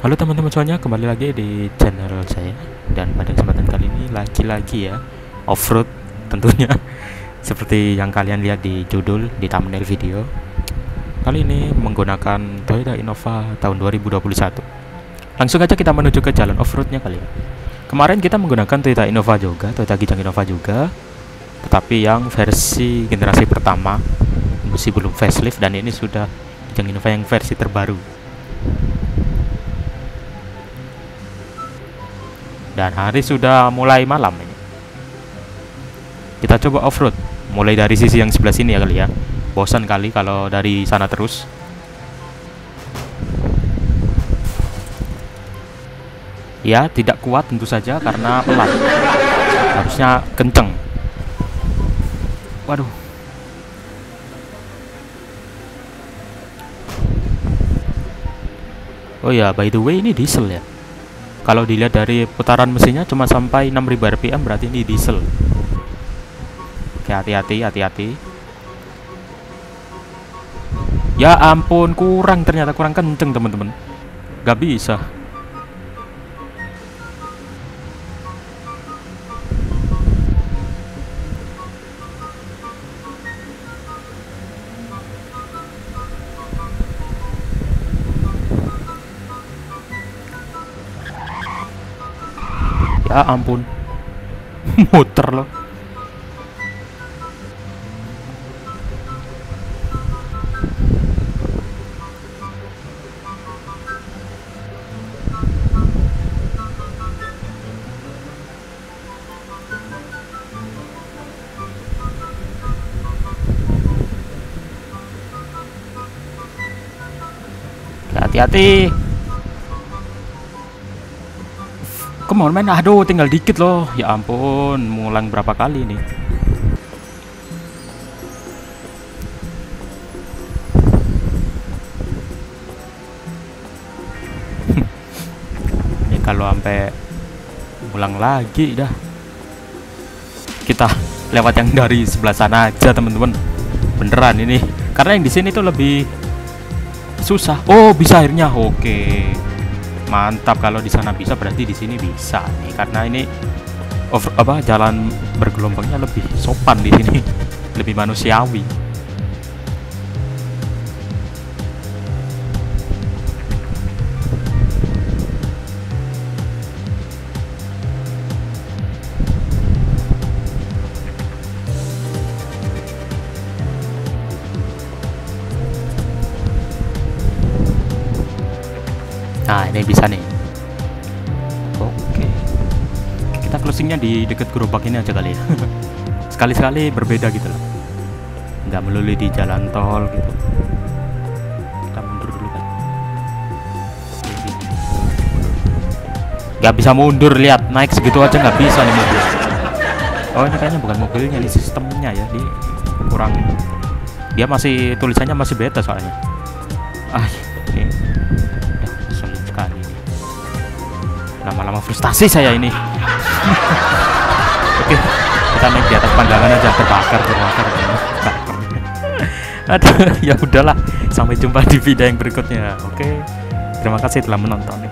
Halo teman-teman semuanya, kembali lagi di channel saya. Dan pada kesempatan kali ini lagi-lagi ya Offroad tentunya. Seperti yang kalian lihat di judul, di thumbnail video. Kali ini menggunakan Toyota Innova tahun 2021 Langsung aja kita menuju ke jalan offroadnya kali ya. Kemarin kita menggunakan Toyota Innova juga, Toyota Kijang Innova juga. Tetapi yang versi generasi pertama Masih belum facelift dan ini sudah Kijang Innova yang versi terbaru dan hari sudah mulai malam ini. Kita coba off-road, mulai dari sisi yang sebelah sini ya kali ya. Bosan kali kalau dari sana terus. Ya, tidak kuat tentu saja karena pelan. Harusnya kenceng. Waduh. Oh ya, by the way ini diesel ya kalau dilihat dari putaran mesinnya cuma sampai 6000 rpm berarti ini diesel. Oke hati-hati hati-hati. Ya ampun kurang ternyata kurang kenceng teman-teman. Gak bisa ya ampun. Muter loh hati-hati Come on men, aduh tinggal dikit loh. Ya ampun, ngulang berapa kali nih Ini kalau sampai ulang lagi dah. Kita lewat yang dari sebelah sana aja teman-teman. Beneran ini. Karena yang di sini tuh lebih susah. Oh bisa akhirnya. Oke. okay mantap kalau di sana bisa berarti di sini bisa nih. Karena ini over, apa jalan bergelombangnya lebih sopan di sini. Lebih manusiawi Nah ini bisa nih. Oke. Kita closingnya di deket gerobak ini aja kali ya. Sekali-sekali berbeda gitu loh. Nggak melulu di jalan tol gitu. Kita mundur dulu kan Nggak bisa mundur lihat. Naik segitu aja nggak bisa nih mobil. Oh ini kayaknya bukan mobilnya ini sistemnya ya. Di kurang. Dia masih tulisannya masih beta soalnya. Ah. Ini lama-lama frustasi saya ini. Oke kita naik di atas panggangan aja. Terbakar terbakar. Aduh ya udahlah. Sampai jumpa di video yang berikutnya. Oke terima kasih telah menonton